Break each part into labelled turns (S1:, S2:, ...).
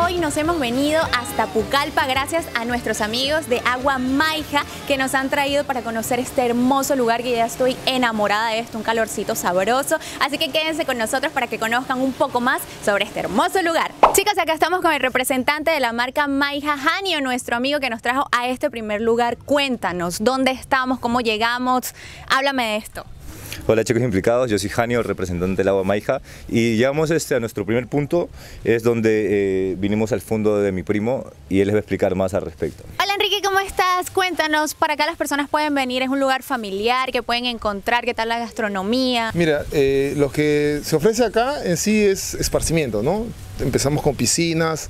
S1: hoy nos hemos venido hasta Pucallpa gracias a nuestros amigos de Agua Maija que nos han traído para conocer este hermoso lugar que ya estoy enamorada de esto, un calorcito sabroso. Así que quédense con nosotros para que conozcan un poco más sobre este hermoso lugar. Chicas, acá estamos con el representante de la marca Maija, Janio, nuestro amigo que nos trajo a este primer lugar. Cuéntanos, ¿dónde estamos? ¿Cómo llegamos? Háblame de esto.
S2: Hola chicos implicados, yo soy Janio, representante del agua Maija y llegamos este, a nuestro primer punto, es donde eh, vinimos al fondo de mi primo y él les va a explicar más al respecto.
S1: Hola Enrique, ¿cómo estás? Cuéntanos, para acá las personas pueden venir, es un lugar familiar que pueden encontrar, qué tal la gastronomía.
S3: Mira, eh, lo que se ofrece acá en sí es esparcimiento, ¿no? Empezamos con piscinas,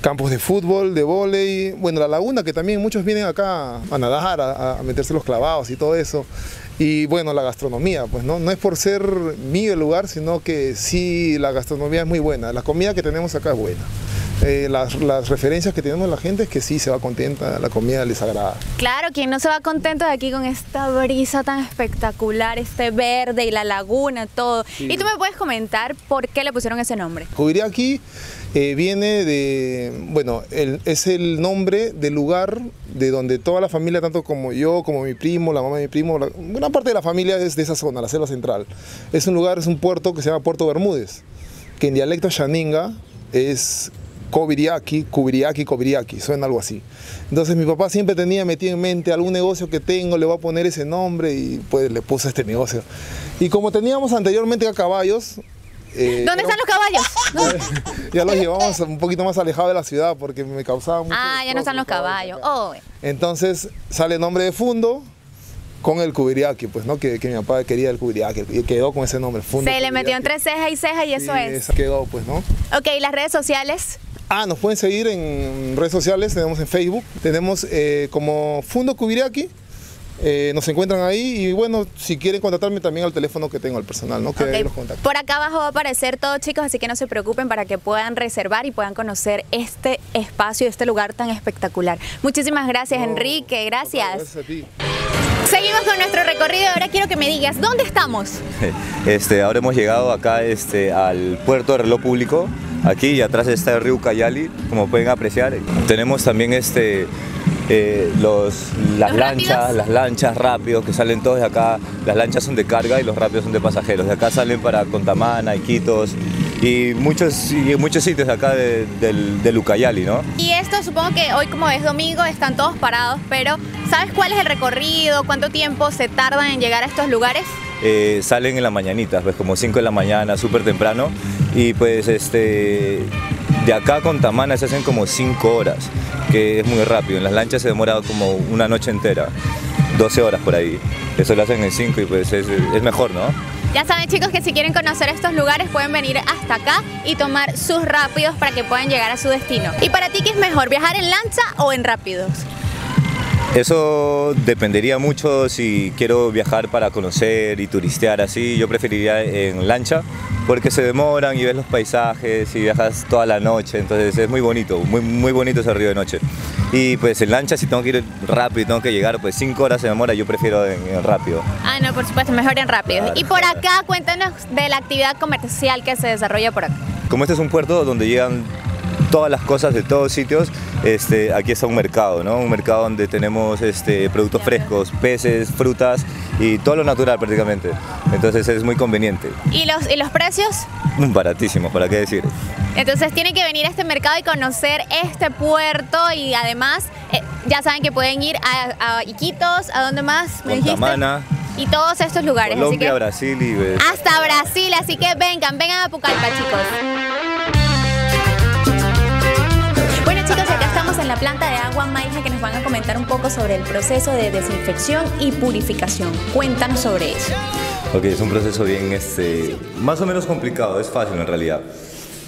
S3: campos de fútbol, de vóley, bueno, la laguna que también muchos vienen acá a nadar, a, a meterse los clavados y todo eso. Y bueno, la gastronomía, pues no, no es por ser mío el lugar, sino que sí, la gastronomía es muy buena. La comida que tenemos acá es buena. Eh, las, las, referencias que tenemos la gente es que sí se va contenta, la comida les agrada.
S1: Claro, quien no se va contento de aquí con esta brisa tan espectacular, este verde y la laguna, todo. Sí. Y tú me puedes comentar por qué le pusieron ese nombre.
S3: aquí eh, viene de, bueno, el, es el nombre del lugar de donde toda la familia, tanto como yo, como mi primo, la mamá de mi primo, la, una parte de la familia es de esa zona, la selva central. Es un lugar, es un puerto que se llama Puerto Bermúdez, que en dialecto shaninga es Kobiriaki, Kubiriaki, Kobiriaki, suena algo así. Entonces mi papá siempre tenía metido en mente algún negocio que tengo, le voy a poner ese nombre y pues le puse este negocio. Y como teníamos anteriormente a caballos...
S1: Eh, ¿Dónde están los caballos?
S3: ya los llevamos un poquito más alejados de la ciudad porque me causaba mucho...
S1: Ah, ya no están los caballos. Oh.
S3: Entonces sale el nombre de Fundo, con el Kubiriaki, pues, ¿no? Que, que, mi papá quería el Kubiriaki y quedó con ese nombre.
S1: Fundo Se le metió entre ceja y ceja y eso
S3: sí,
S1: es.
S3: quedó, pues, ¿no?
S1: Ok, ¿las redes sociales?
S3: Ah, nos pueden seguir en redes sociales, tenemos en Facebook, tenemos eh, como Fundo Kubiriaki, eh, nos encuentran ahí y bueno, si quieren contactarme también al teléfono que tengo al personal, ¿no? Que
S1: okay.
S3: los contacto.
S1: Por acá abajo va a aparecer todo chicos, así que no se preocupen para que puedan reservar y puedan conocer este espacio, este lugar tan espectacular. Muchísimas gracias no, Enrique, gracias.
S3: Gracias a ti.
S1: Seguimos con nuestro recorrido, ahora quiero que me digas, ¿dónde estamos?
S2: Este, ahora hemos llegado acá este, al puerto de reloj público, aquí atrás está el río Cayali, como pueden apreciar. Tenemos también este, eh, los, las
S1: ¿Los
S2: lanchas,
S1: rápidos?
S2: las lanchas rápidos que salen todos de acá. Las lanchas son de carga y los rápidos son de pasajeros. De acá salen para Contamana, Iquitos y muchos, y muchos sitios de acá de, del, del Ucayali, ¿no?
S1: Y esto supongo que hoy como es domingo están todos parados, pero ¿sabes cuál es el recorrido? ¿Cuánto tiempo se tardan en llegar a estos lugares?
S2: Eh, salen en la mañanita, pues como 5 de la mañana, súper temprano. Y pues este, de acá a Contamana se hacen como 5 horas, que es muy rápido. En las lanchas se demora como una noche entera, 12 horas por ahí. Eso lo hacen en 5 y pues es, es mejor, ¿no?
S1: Ya saben chicos que si quieren conocer estos lugares pueden venir hasta acá y tomar sus rápidos para que puedan llegar a su destino. ¿Y para ti qué es mejor, viajar en lancha o en rápidos?
S2: Eso dependería mucho si quiero viajar para conocer y turistear así. Yo preferiría en lancha porque se demoran y ves los paisajes y viajas toda la noche. Entonces es muy bonito, muy, muy bonito ese río de noche. Y pues en lancha si tengo que ir rápido y tengo que llegar, pues cinco horas se demora, yo prefiero en, en rápido.
S1: Ah, no, por supuesto, mejor en rápido.
S2: Claro,
S1: y por
S2: claro.
S1: acá, cuéntanos de la actividad comercial que se desarrolla por acá.
S2: Como este es un puerto donde llegan todas las cosas de todos sitios, este, aquí está un mercado, ¿no? Un mercado donde tenemos este, productos frescos, peces, frutas y todo lo natural prácticamente. Entonces es muy conveniente.
S1: ¿Y los, y los precios?
S2: Baratísimos, ¿para qué decir?
S1: Entonces tienen que venir a este mercado y conocer este puerto y además eh, ya saben que pueden ir a, a Iquitos, ¿a dónde más? ¿Me dijiste?
S2: Contamana,
S1: Y todos estos lugares.
S2: Colombia,
S1: así que,
S2: Brasil y... pues,
S1: hasta Brasil, así que vengan, vengan a Pucallpa chicos. En la planta de agua Maija que nos van a comentar un poco sobre el proceso de desinfección y purificación. Cuéntanos sobre eso.
S2: Ok, es un proceso bien, este, más o menos complicado, es fácil en realidad.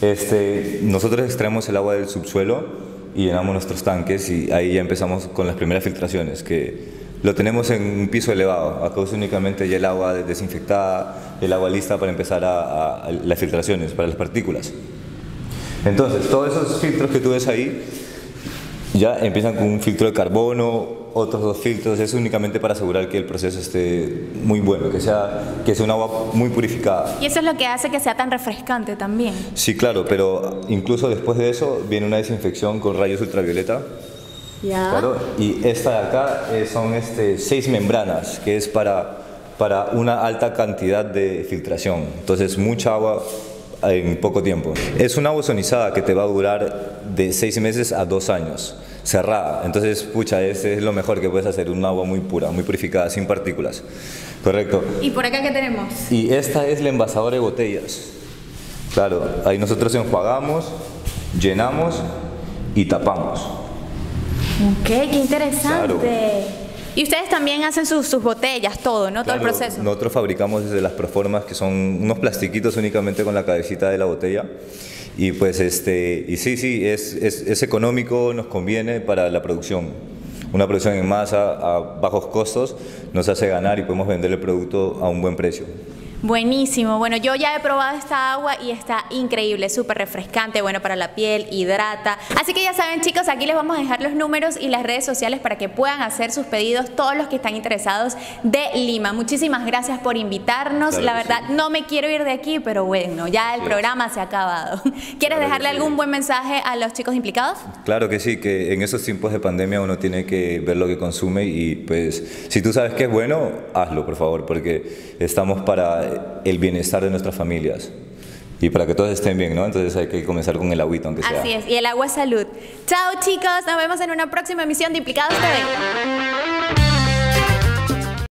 S2: Este, nosotros extraemos el agua del subsuelo y llenamos nuestros tanques y ahí ya empezamos con las primeras filtraciones, que lo tenemos en un piso elevado. Acá es únicamente ya el agua desinfectada, el agua lista para empezar a, a- a las filtraciones, para las partículas. Entonces, todos esos filtros que tú ves ahí Ya empiezan con un filtro de carbono, otros dos filtros, es únicamente para asegurar que el proceso esté muy bueno, que sea, que sea un agua muy purificada.
S1: Y eso es lo que hace que sea tan refrescante también.
S2: Sí, claro, pero incluso después de eso viene una desinfección con rayos ultravioleta.
S1: Ya.
S2: Claro, y esta de acá eh, son este, seis membranas, que es para, para una alta cantidad de filtración. Entonces, mucha agua en poco tiempo. Es una agua ozonizada que te va a durar de seis meses a dos años, cerrada. Entonces, pucha, ese es lo mejor que puedes hacer, un agua muy pura, muy purificada, sin partículas. Correcto.
S1: ¿Y por acá qué tenemos?
S2: Y esta es la envasadora de botellas. Claro, ahí nosotros enjuagamos, llenamos y tapamos.
S1: Ok, qué interesante.
S2: Claro.
S1: Y ustedes también hacen sus, sus botellas, todo, ¿no? Todo el proceso.
S2: Nosotros fabricamos desde las proformas que son unos plastiquitos únicamente con la cabecita de la botella. Y pues este, y sí, sí, es, es, es económico, nos conviene para la producción. Una producción en masa a bajos costos nos hace ganar y podemos vender el producto a un buen precio.
S1: Buenísimo. Bueno, yo ya he probado esta agua y está increíble, súper refrescante, bueno para la piel, hidrata. Así que ya saben chicos, aquí les vamos a dejar los números y las redes sociales para que puedan hacer sus pedidos todos los que están interesados de Lima. Muchísimas gracias por invitarnos.
S2: Claro
S1: la verdad,
S2: sí.
S1: no me quiero ir de aquí, pero bueno, ya el
S2: Sí.
S1: programa se ha acabado. ¿Quieres
S2: Claro
S1: dejarle
S2: sí.
S1: algún buen mensaje a los chicos implicados?
S2: Claro que sí, que en esos tiempos de pandemia uno tiene que ver lo que consume y pues si tú sabes que es bueno, hazlo por favor, porque estamos el bienestar de nuestras familias y para que todos estén bien, ¿no? Entonces hay que comenzar con el agüita, aunque sea.
S1: Así es, y el agua es salud. Chao chicos, nos vemos en una próxima emisión de Implicados TV.